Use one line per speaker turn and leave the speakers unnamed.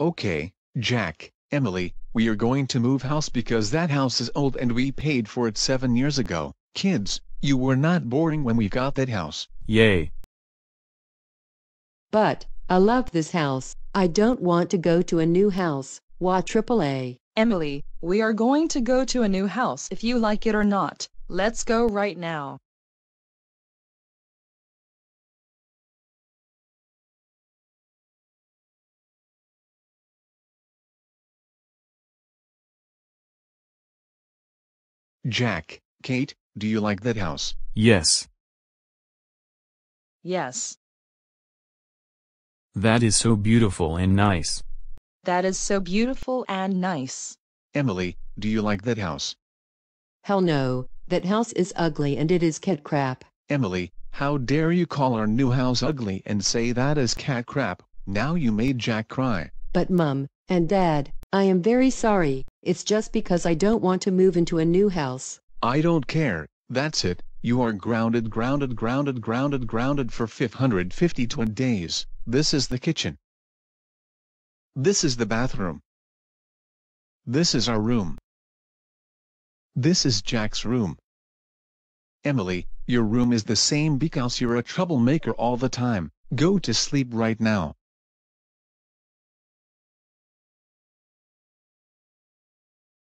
Okay, Jack, Emily, we are going to move house because that house is old and we paid for it seven years ago. Kids, you were not boring when we got that house.
Yay.
But, I love this house. I don't want to go to a new house. Wah AAA.
Emily, we are going to go to a new house if you like it or not. Let's go right now.
Jack, Kate, do you like that house?
Yes.
Yes,
That is so beautiful and nice.
that is so beautiful and nice.
Emily, do you like that house?
Hell no, that house is ugly and it is cat crap.
Emily, how dare you call our new house ugly and say that is cat crap, now you made Jack cry.
But mum, and dad, I am very sorry. It's just because I don't want to move into a new house.
I don't care, that's it, you are grounded grounded grounded grounded grounded for 552 days, this is the kitchen. This is the bathroom. This is our room. This is Jack's room. Emily, your room is the same because you're a troublemaker all the time, go to sleep right now.